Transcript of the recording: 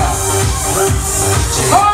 and